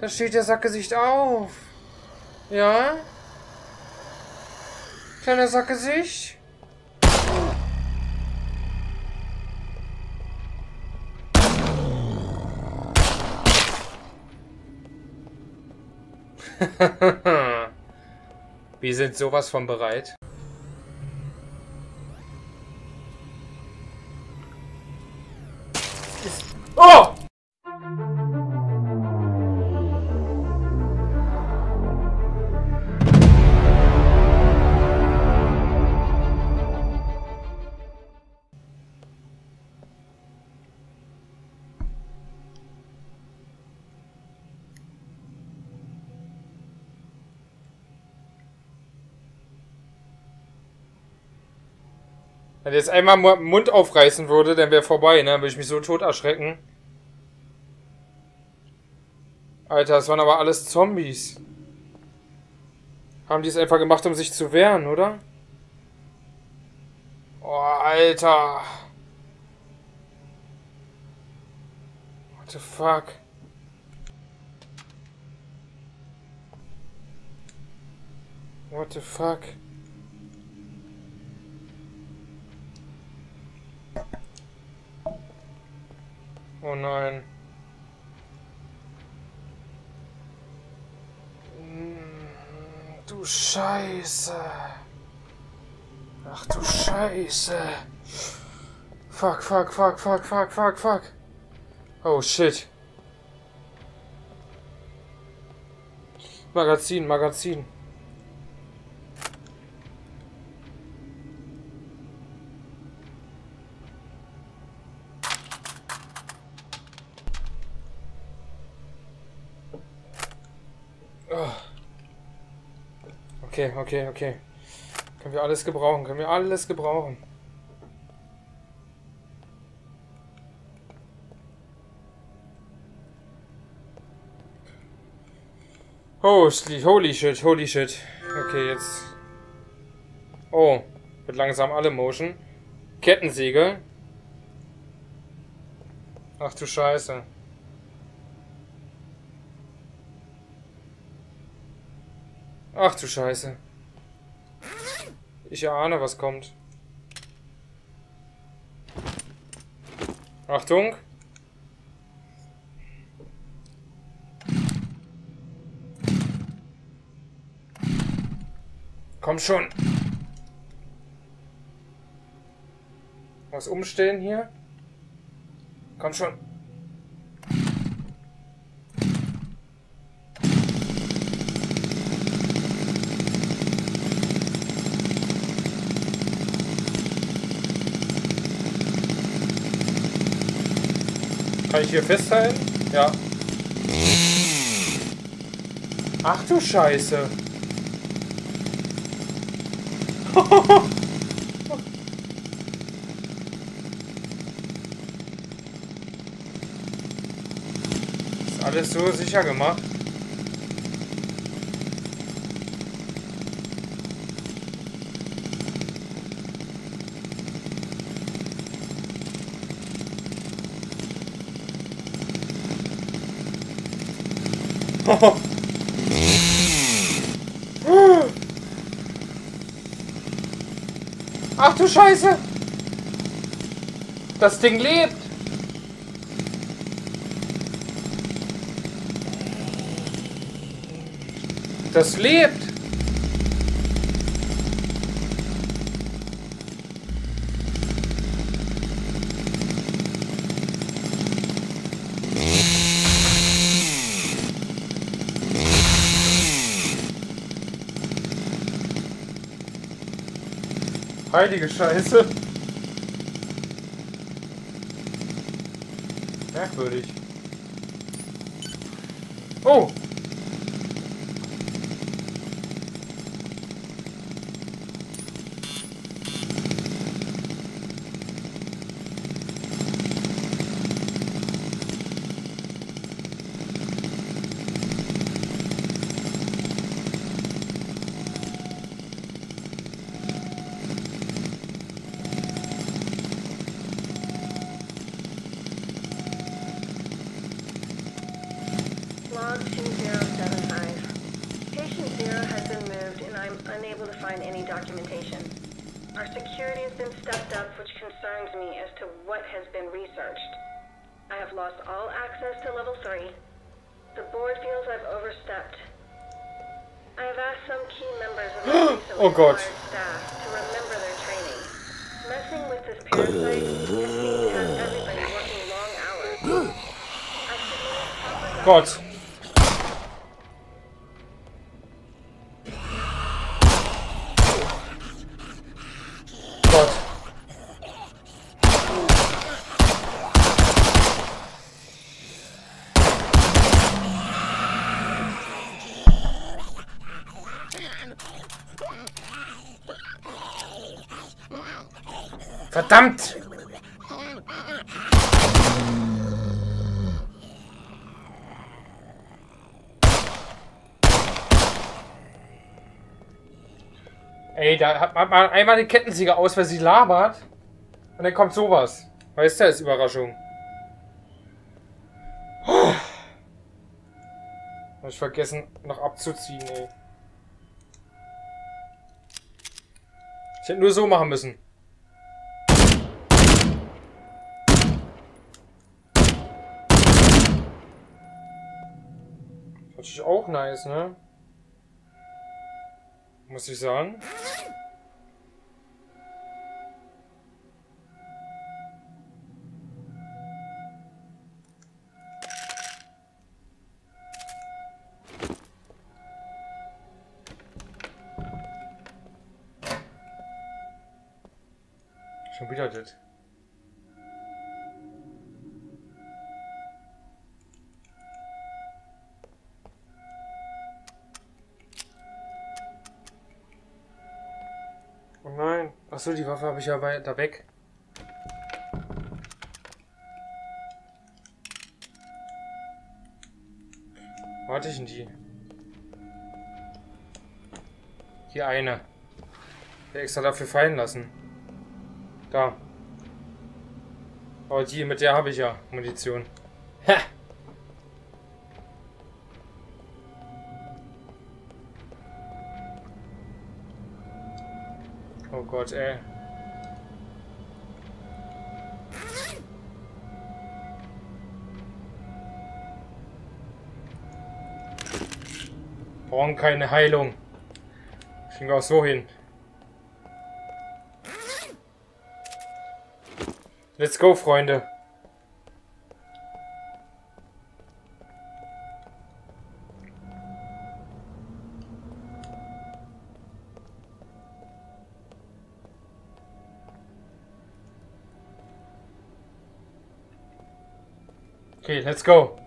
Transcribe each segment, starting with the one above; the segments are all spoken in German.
Da steht der Sackgesicht auf. Ja? Kleiner Sackgesicht? Wir sind sowas von bereit. Jetzt einmal Mund aufreißen würde, dann wäre vorbei, ne? Dann würde ich mich so tot erschrecken. Alter, das waren aber alles Zombies. Haben die es einfach gemacht, um sich zu wehren, oder? Oh, Alter. What the fuck? What the fuck? Oh nein. Du Scheiße. Ach du Scheiße. Fuck, fuck, fuck, fuck, fuck, fuck, fuck. Oh shit. Magazin, Magazin. Okay, okay, okay. Können wir alles gebrauchen, können wir alles gebrauchen. Holy, holy shit, holy shit. Okay, jetzt... Oh, wird langsam alle Motion. Kettensäge. Ach du Scheiße. Ach du Scheiße. Ich ahne, was kommt. Achtung. Komm schon. Was umstehen hier? Komm schon. Kann ich hier festhalten? Ja. Ach du Scheiße. Ist alles so sicher gemacht. Scheiße! Das Ding lebt! Das lebt! Heilige Scheiße. Merkwürdig. Proper Gott. Gott. Verdammt! Ey, da hat man einmal den Kettensieger aus, weil sie labert. Und dann kommt sowas. Weißt du, das ist Überraschung. Hab ich vergessen, noch abzuziehen, ey. Ich hätte nur so machen müssen. Natürlich auch nice, ne? Muss ich sagen. Achso, die Waffe habe ich ja weiter weg. Wo hatte ich denn die? Hier eine. Der extra dafür fallen lassen. Da. Oh, die, mit der habe ich ja Munition. Ha! Gott, ey. Brauchen keine Heilung. Kriegen auch so hin. Let's go, Freunde. Okay, let's go.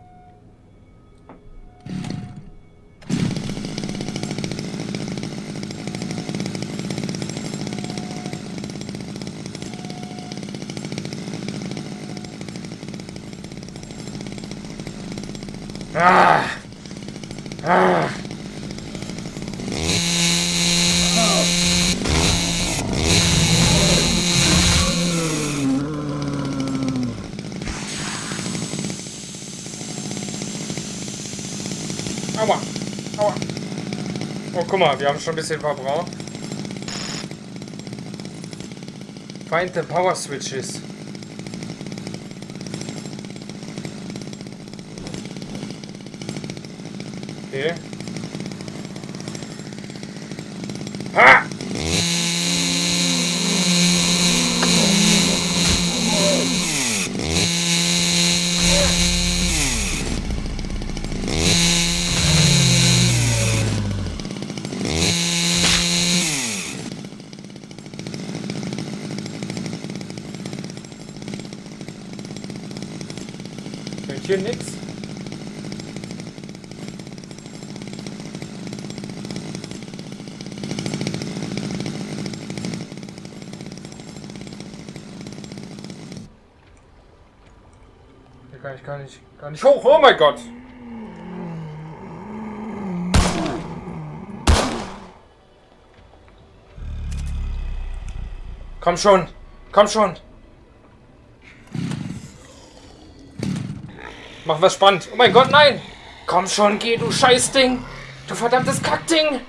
Guck mal, wir haben schon ein bisschen verbraucht. Find the power switches. Okay. Ha! Könnt hier nix? Hier kann ich gar nicht, gar nicht hoch. Oh mein Gott! Komm schon! Komm schon! Mach was spannend. Oh mein Gott, nein! Komm schon, geh, du Scheißding! Du verdammtes Kackding!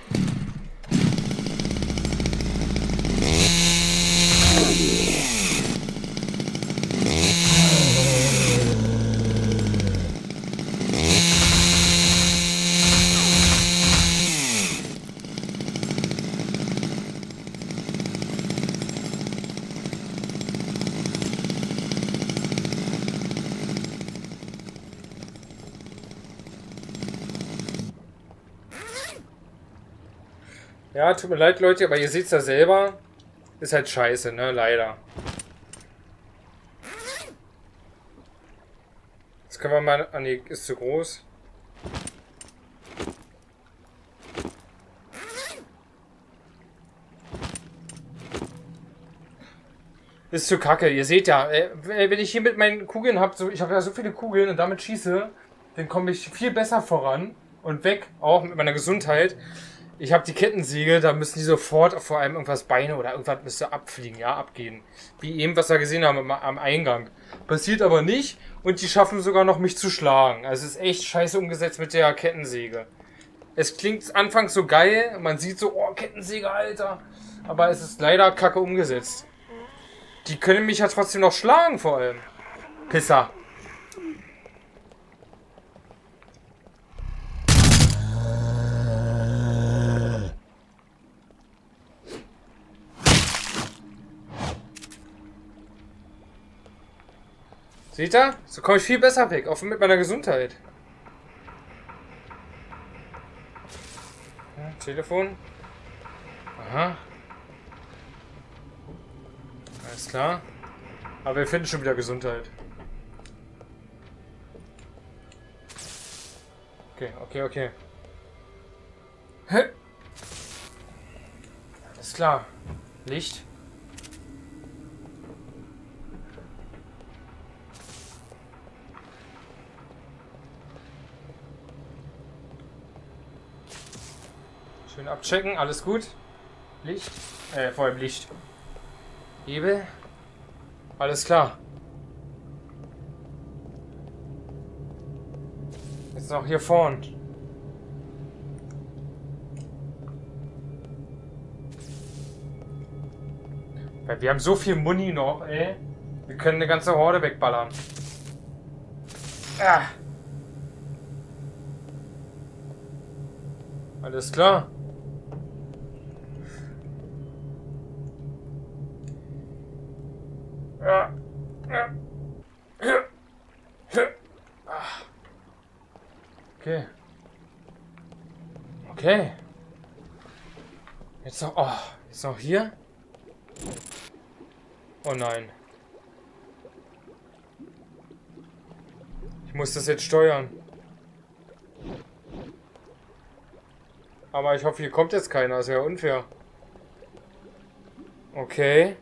Ja, tut mir leid, Leute, aber ihr seht es ja selber. Ist halt scheiße, ne? Leider. Jetzt können wir mal... Ah, nee, ist zu groß. Ist zu kacke. Ihr seht ja, äh, wenn ich hier mit meinen Kugeln habe, so, ich habe ja so viele Kugeln und damit schieße, dann komme ich viel besser voran und weg, auch mit meiner Gesundheit. Ich habe die Kettensäge, da müssen die sofort vor allem irgendwas Beine oder irgendwas müsste abfliegen, ja, abgehen. Wie eben, was wir gesehen haben am Eingang. Passiert aber nicht und die schaffen sogar noch mich zu schlagen. Also ist echt scheiße umgesetzt mit der Kettensäge. Es klingt anfangs so geil, man sieht so, oh, Kettensäge, Alter. Aber es ist leider kacke umgesetzt. Die können mich ja trotzdem noch schlagen, vor allem. Pisser. Seht ihr? So komme ich viel besser weg, auch mit meiner Gesundheit. Ja, Telefon. Aha. Alles klar. Aber wir finden schon wieder Gesundheit. Okay, okay, okay. Alles klar. Licht. Abchecken, alles gut. Licht. Äh, vor allem Licht. Hebel. Alles klar. Jetzt noch hier vorn. Weil wir haben so viel Muni noch, ey. Wir können eine ganze Horde wegballern. Ah. Alles klar. Okay. Okay. Jetzt noch. Oh, jetzt noch hier. Oh nein. Ich muss das jetzt steuern. Aber ich hoffe, hier kommt jetzt keiner. Das ist ja unfair. Okay.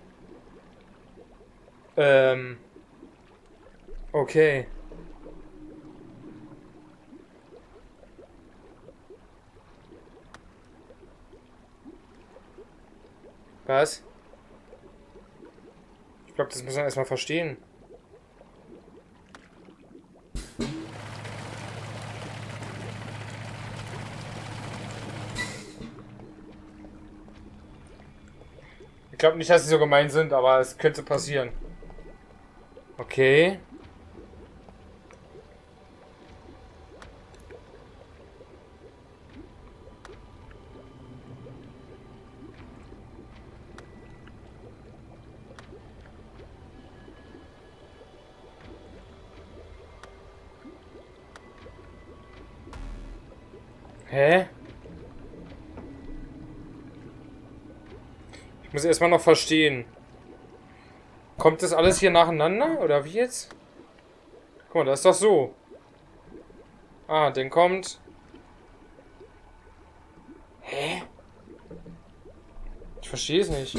Ähm. Okay. Was? Ich glaube, das muss man erstmal verstehen. Ich glaube nicht, dass sie so gemein sind, aber es könnte passieren. Okay. Hä? Ich muss erstmal noch verstehen. Kommt das alles hier nacheinander? Oder wie jetzt? Guck mal, das ist doch so. Ah, den kommt... Hä? Ich verstehe es nicht.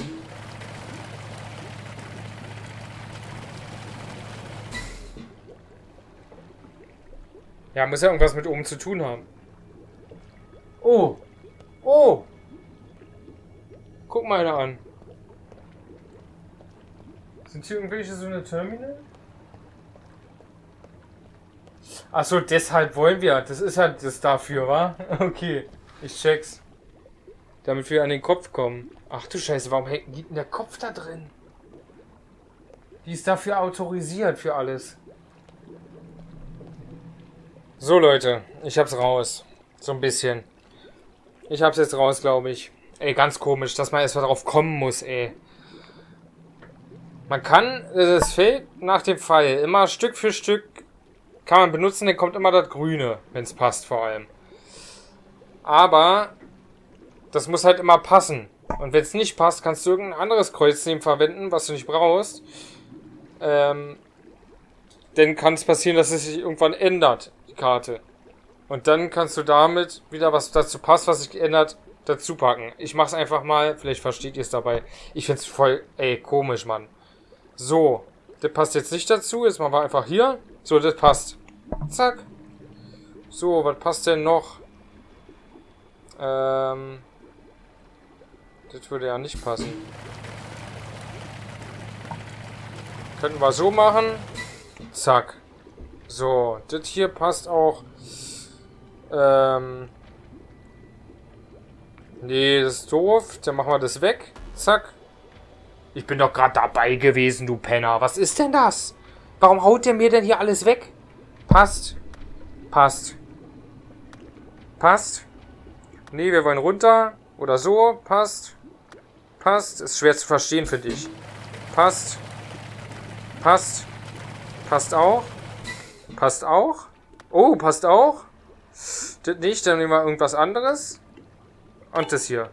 Ja, muss ja irgendwas mit oben zu tun haben. Oh. Oh. Guck mal da an. Sind hier irgendwelche so eine Terminal? Achso, deshalb wollen wir. Das ist halt das dafür, wa? Okay, ich check's. Damit wir an den Kopf kommen. Ach du Scheiße, warum hängt denn der Kopf da drin? Die ist dafür autorisiert für alles. So Leute, ich hab's raus. So ein bisschen. Ich hab's jetzt raus, glaube ich. Ey, ganz komisch, dass man erst mal drauf kommen muss, ey. Man kann das Feld nach dem Pfeil immer Stück für Stück kann man benutzen, dann kommt immer das Grüne, wenn es passt vor allem. Aber das muss halt immer passen. Und wenn es nicht passt, kannst du irgendein anderes Kreuznehmen verwenden, was du nicht brauchst. Ähm, dann kann es passieren, dass es sich irgendwann ändert, die Karte. Und dann kannst du damit wieder was dazu passt, was sich geändert, dazu packen. Ich mach's einfach mal, vielleicht versteht ihr es dabei. Ich find's voll, ey, komisch, Mann. So, das passt jetzt nicht dazu. Jetzt machen wir einfach hier. So, das passt. Zack. So, was passt denn noch? Ähm, das würde ja nicht passen. Könnten wir so machen. Zack. So, das hier passt auch. Ähm. Nee, das ist doof. Dann machen wir das weg. Zack. Ich bin doch gerade dabei gewesen, du Penner. Was ist denn das? Warum haut der mir denn hier alles weg? Passt. Passt. Passt. Nee, wir wollen runter. Oder so. Passt. Passt. Ist schwer zu verstehen, finde ich. Passt. Passt. Passt auch. Passt auch. Oh, passt auch. Das nicht, dann nehmen wir irgendwas anderes. Und das hier.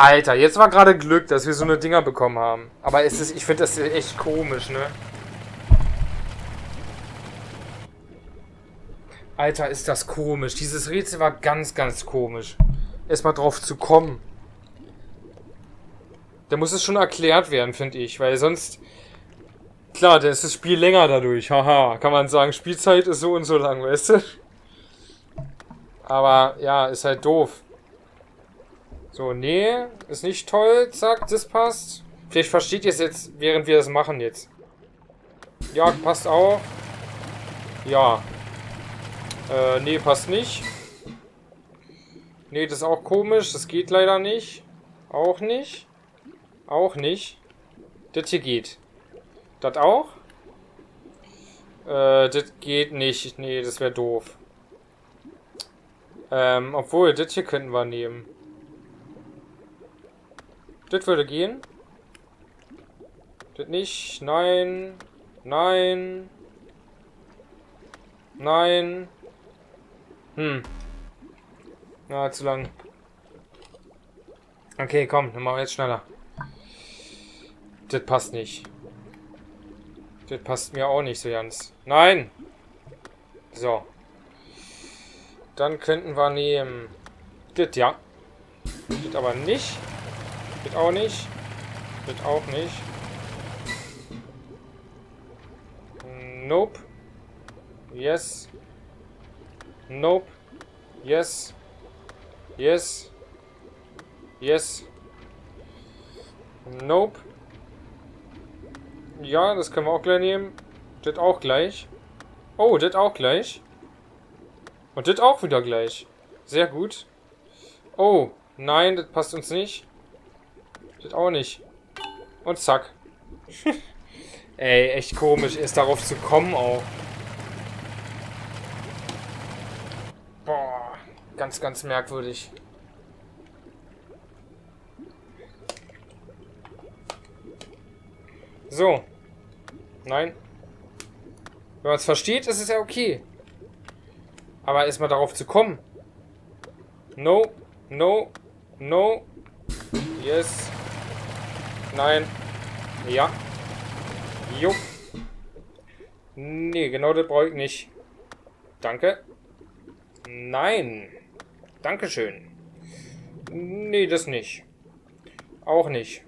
Alter, jetzt war gerade Glück, dass wir so eine Dinger bekommen haben. Aber es ist, ich finde das echt komisch, ne? Alter, ist das komisch. Dieses Rätsel war ganz, ganz komisch. Erstmal drauf zu kommen. Da muss es schon erklärt werden, finde ich. Weil sonst... Klar, dann ist das Spiel länger dadurch. Haha, kann man sagen, Spielzeit ist so und so lang, weißt du? Aber, ja, ist halt doof. So, nee, ist nicht toll. Zack, das passt. Vielleicht versteht ihr es jetzt, während wir das machen jetzt. Ja, passt auch. Ja. Äh, nee, passt nicht. Nee, das ist auch komisch. Das geht leider nicht. Auch nicht. Auch nicht. Das hier geht. Das auch? Äh, das geht nicht. Nee, das wäre doof. Ähm, obwohl, das hier könnten wir nehmen. Das würde gehen. Das nicht. Nein. Nein. Nein. Hm. Na, zu lang. Okay, komm, dann machen wir jetzt schneller. Das passt nicht. Das passt mir auch nicht so ganz. Nein! So. Dann könnten wir nehmen... Das, ja. Das aber nicht. Geht auch nicht. Geht auch nicht. Nope. Yes. Nope. Yes. Yes. Yes. Nope. Ja, das können wir auch gleich nehmen. Das auch gleich. Oh, das auch gleich. Und das auch wieder gleich. Sehr gut. Oh, nein, das passt uns nicht. Das auch nicht. Und zack. Ey, echt komisch ist darauf zu kommen auch. Boah, ganz, ganz merkwürdig. So. Nein. Wenn man es versteht, ist es ja okay. Aber erstmal darauf zu kommen. No, no, no, yes. Nein. Ja. Jo. Nee, genau das brauche ich nicht. Danke. Nein. Dankeschön. Nee, das nicht. Auch nicht.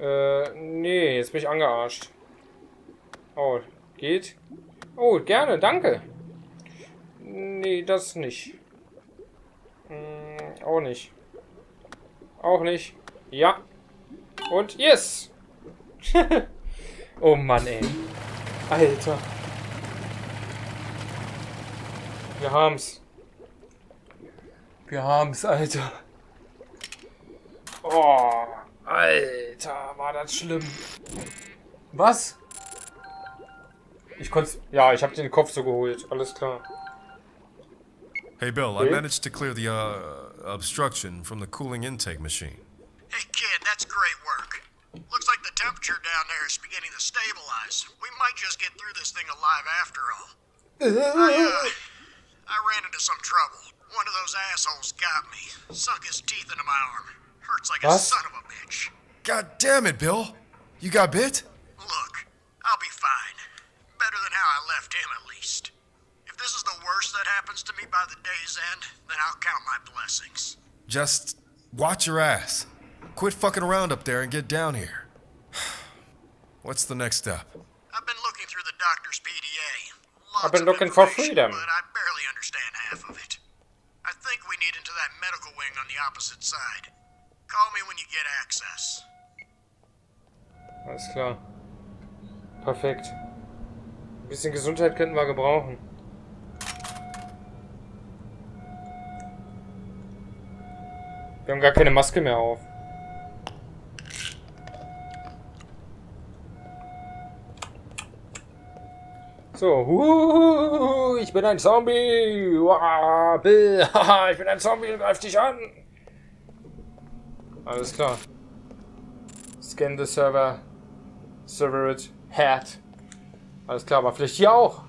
Äh, nee, jetzt bin ich angearscht. Oh, geht? Oh, gerne, danke. Nee, das nicht. Hm, auch nicht. Auch nicht. Ja. Und yes! oh Mann, ey. Alter. Wir haben's. Wir haben's, Alter. Oh, Alter, war das schlimm. Was? Ich konnte Ja, ich habe den Kopf so geholt. Alles klar. Hey, Bill, I managed to clear the uh, obstruction from the cooling intake machine. Hey, kid, that's great work. Looks like the temperature down there is beginning to stabilize. We might just get through this thing alive after all. I, uh, I ran into some trouble. One of those assholes got me. Sunk his teeth into my arm. Hurts like a son of a bitch. God damn it, Bill! You got bit? Look, I'll be fine. Better than how I left him, at least. If this is the worst that happens to me by the day's end, then I'll count my blessings. Just watch your ass. Quit fucking around up there and get down here. What's the next step? I've been looking through the doctor's PDA. Lots I've been looking for freedom. But I barely understand half of it. I think we need into that medical wing on the opposite side. Call me when you get access. Alles klar. Perfekt. Ein bisschen Gesundheit könnten wir gebrauchen. Wir haben gar keine Maske mehr auf. So, huhuhu, ich bin ein Zombie. Uah, Bill, ich bin ein Zombie und greif dich an. Alles klar. Scan the server. Server it. Hat. Alles klar, aber vielleicht hier auch.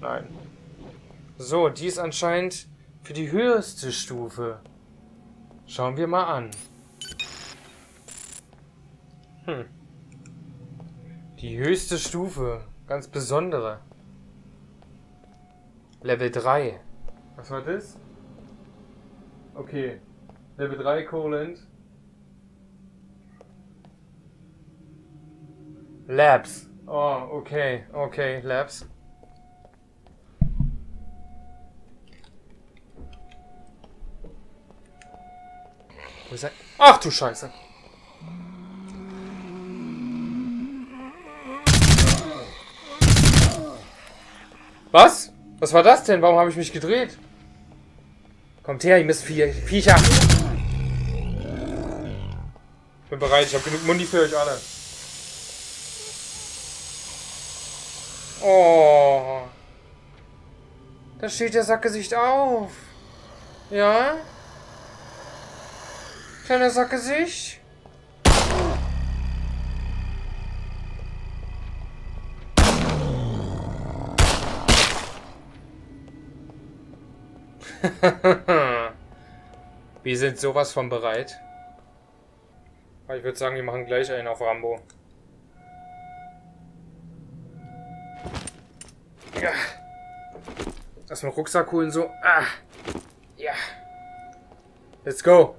Nein. So, die ist anscheinend für die höchste Stufe. Schauen wir mal an. Hm. Die höchste Stufe. Ganz besondere. Level 3. Was war das? Okay. Level 3 Coolant. Labs. Oh, okay, okay, Labs. Ach du Scheiße. Was? Was war das denn? Warum habe ich mich gedreht? Kommt her, ihr müsst Vie Viecher. Ich bin bereit, ich habe genug Mundi für euch alle. Oh. Da steht der Sackgesicht auf. Ja? Kleiner Sackgesicht. Wir sind sowas von bereit. Aber ich würde sagen, wir machen gleich einen auf Rambo. Ja. Erstmal Rucksack holen, so. Ah. Ja. Let's go.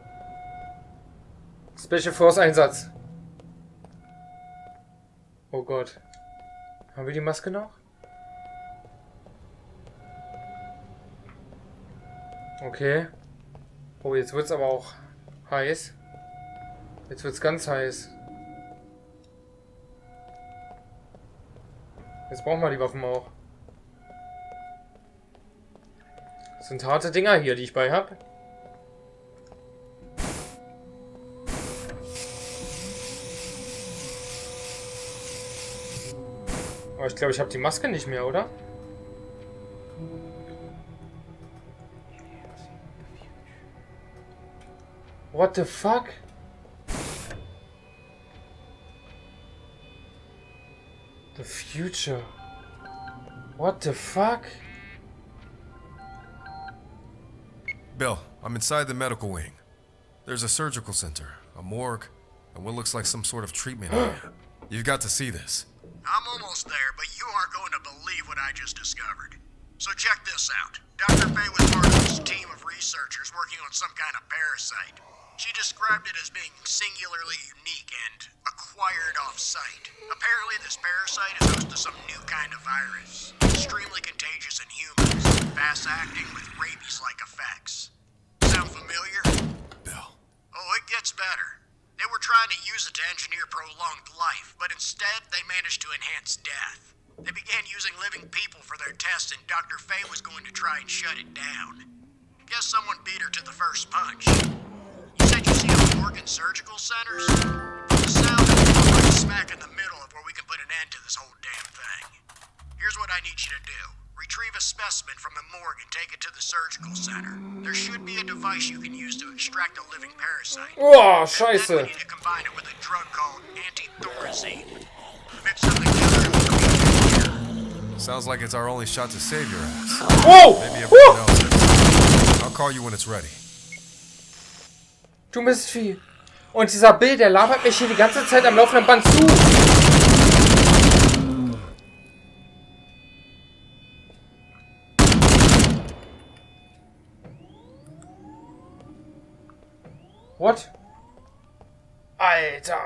Special Force Einsatz. Oh Gott. Haben wir die Maske noch? Okay. Oh, jetzt wird's aber auch heiß. Jetzt wird's ganz heiß. Jetzt brauchen wir die Waffen auch. Das sind harte Dinger hier, die ich bei hab. Aber ich glaube, ich habe die Maske nicht mehr, oder? What the fuck? The future. What the fuck? Bill, I'm inside the medical wing. There's a surgical center, a morgue, and what looks like some sort of treatment area. You've got to see this. I'm almost there, but you aren't going to believe what I just discovered. So check this out. Dr. Fay was part of this team of researchers working on some kind of parasite. She described it as being singularly unique and acquired off-site. Apparently, this parasite is host to some new kind of virus. Extremely contagious in humans, fast-acting with rabies-like effects. Sound familiar? Bill. Oh, it gets better. They were trying to use it to engineer prolonged life, but instead they managed to enhance death. They began using living people for their tests, and Dr. Fay was going to try and shut it down. Guess someone beat her to the first punch. You said you see a morgue and surgical centers? From the sound of it, we're right smack in the middle of where we can put an end to this whole damn thing. Here's what I need you to do. Retrieve a specimen from the morgue and take it to the surgical center. There should be a device you can use to extract a living parasite. Oh, And then we need to combine it with a drug called antithorazine. Mix them together and we'll here. Sounds like it's our only shot to save your ass. Wow! Maybe Woo! everyone else. I'll call you when it's ready. Du Mistvieh. Und dieser Bill, der labert mich hier die ganze Zeit am laufenden Band zu. What? Alter.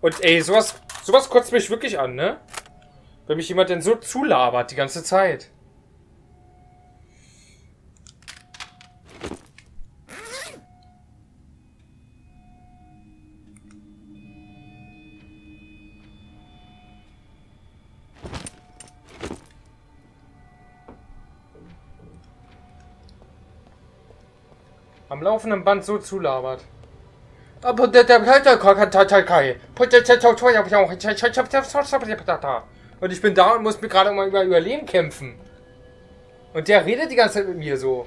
Und ey, sowas, sowas kotzt mich wirklich an, ne? Wenn mich jemand denn so zulabert die ganze Zeit. Laufenden Band so zulabert. Aber der der Und ich bin da und muss mir gerade mal über Überleben kämpfen. Und der redet die ganze Zeit mit mir so.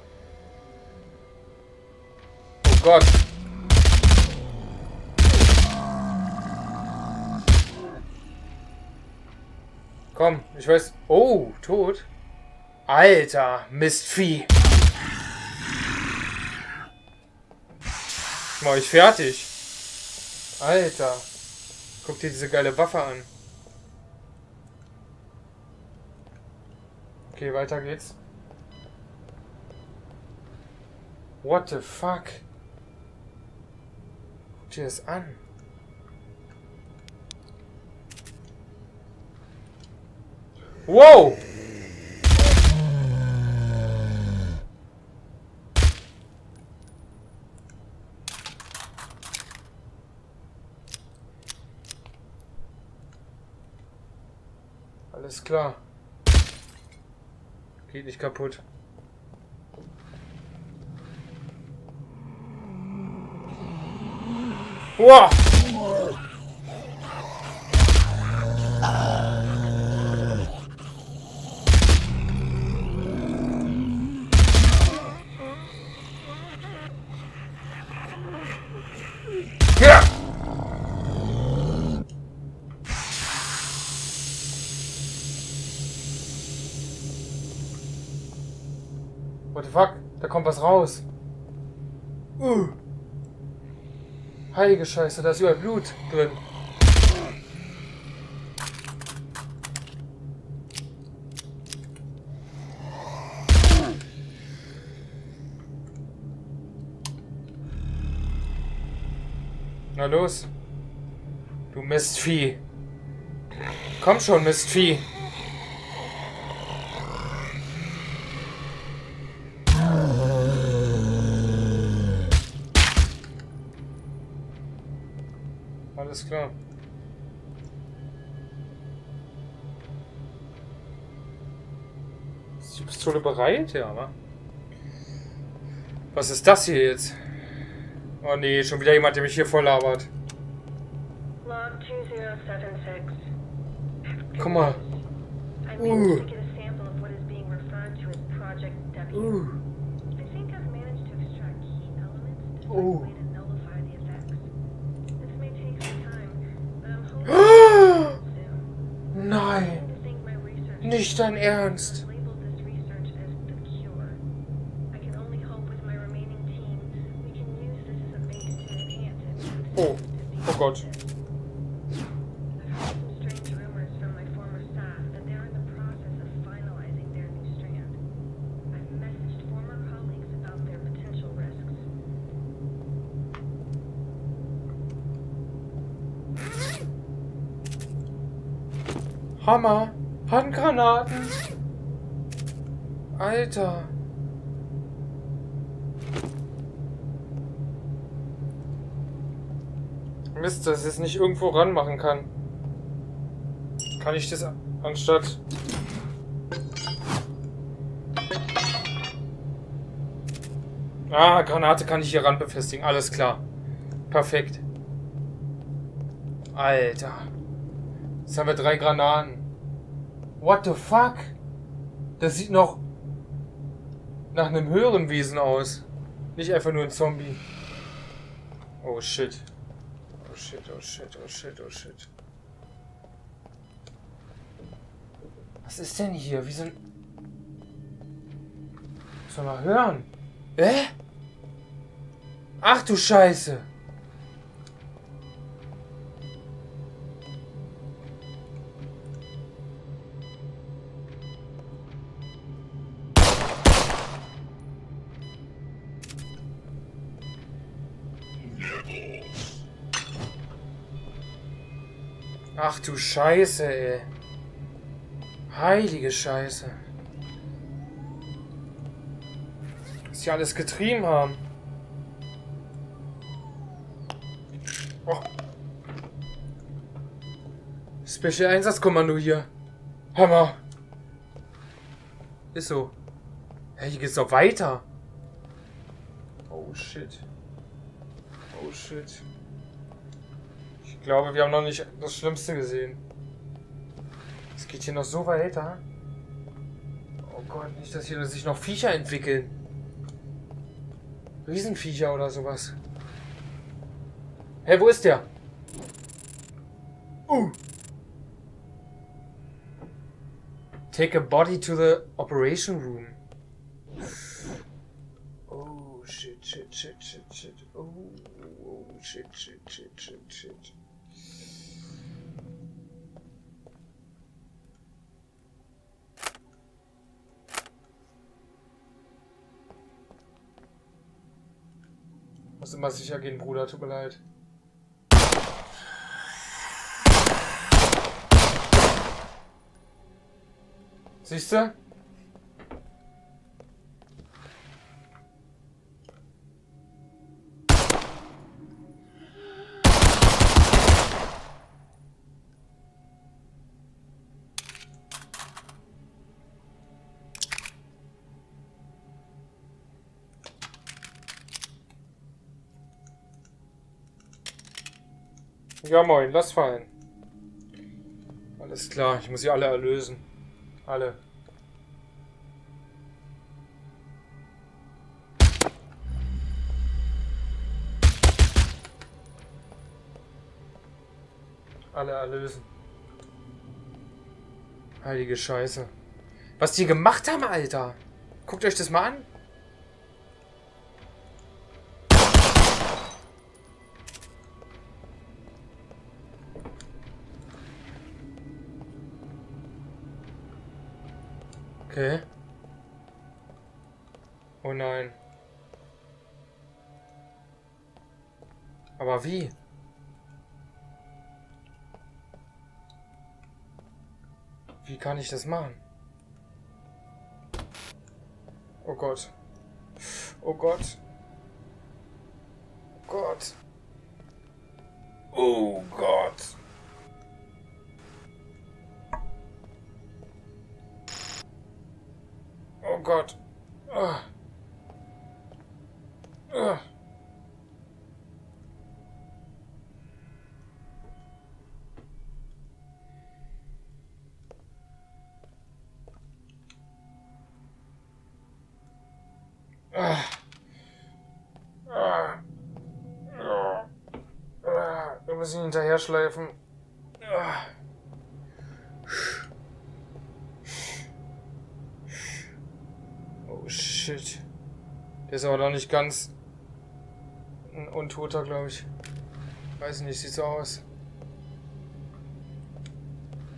Oh Gott. Komm, ich weiß. Oh, tot. Alter, Mistvieh. Mach ich fertig. Alter. Guck dir diese geile Waffe an. Okay, weiter geht's. What the fuck? Guck dir das an. Wow! Alles klar. Geht nicht kaputt. Wow! Da kommt was raus. Uh. Heilige Scheiße, da ist überall Blut drin. Na los. Du Mistvieh. Komm schon, Mistvieh. Bereit? Ja, wa? Was ist das hier jetzt? Oh nee, schon wieder jemand, der mich hier voll labert. Log 2076. Guck mal. I Ooh. managed to get a sample their potential risks. Hammer. Handgranaten. Alter. Mist, dass ich es nicht irgendwo ranmachen kann. Kann ich das Anstatt... Ah, Granate kann ich hier ran befestigen. Alles klar. Perfekt. Alter. Jetzt haben wir drei Granaten. What the fuck? Das sieht noch nach einem höheren Wesen aus. Nicht einfach nur ein Zombie. Oh shit. Oh shit, oh shit, oh shit, oh shit. Was ist denn hier? Wie sind... Soll mal hören? Hä? Ach du Scheiße. Ach du Scheiße, ey. Heilige Scheiße. Was sie alles getrieben haben. Oh. Special Einsatzkommando hier. Hammer. Ist so. Hey, hier geht's doch weiter. Oh shit. Oh shit. Ich glaube, wir haben noch nicht das Schlimmste gesehen. Es geht hier noch so weiter. Oh Gott, nicht, dass hier sich noch Viecher entwickeln. Riesenviecher oder sowas. Hey, wo ist der? Uh. Take a body to the operation room. Oh, shit, shit, shit, shit, shit. Oh, oh shit, shit, shit, shit, shit. Muss immer sicher gehen, Bruder, tut mir leid. Siehst du? Ja moin, lass fallen. Alles klar, ich muss sie alle erlösen. Alle. Alle erlösen. Heilige Scheiße. Was die gemacht haben, Alter. Guckt euch das mal an. Aber wie? Wie kann ich das machen? Oh Gott. Oh Gott. Oh Gott. Oh Gott. Oh Gott. Schleifen. Ah. Oh shit. Der ist aber noch nicht ganz ein Untoter, glaube ich. Weiß nicht, sieht so aus.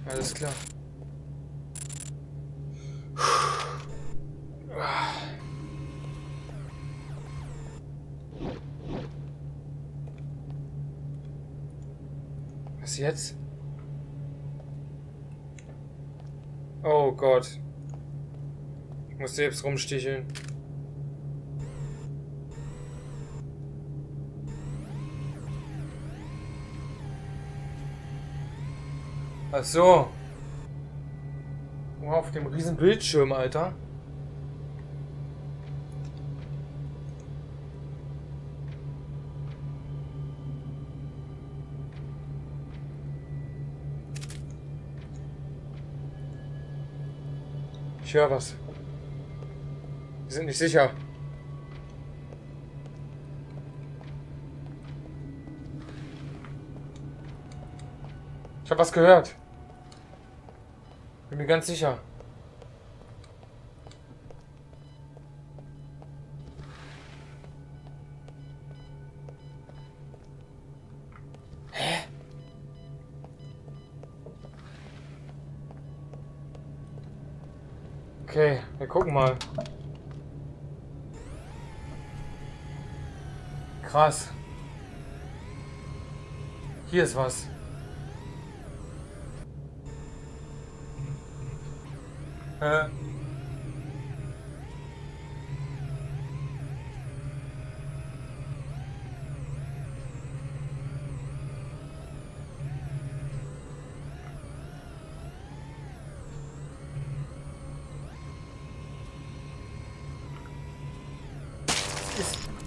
Alles klar. Was jetzt? Oh Gott. Ich muss selbst rumsticheln. Ach so. auf dem riesen Bildschirm, Alter. Ich höre was. Wir sind nicht sicher. Ich habe was gehört. Bin mir ganz sicher. Wir gucken mal. Krass. Hier ist was. Hä?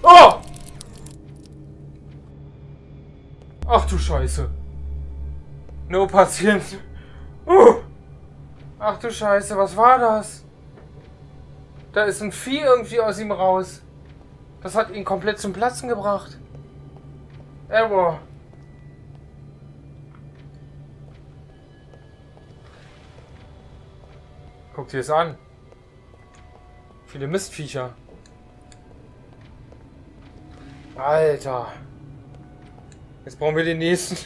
Oh! Ach du Scheiße. No Patient. Uh. Ach du Scheiße, was war das? Da ist ein Vieh irgendwie aus ihm raus. Das hat ihn komplett zum Platzen gebracht. Error. Guck dir das an. Viele Mistviecher. Alter. Jetzt brauchen wir den nächsten.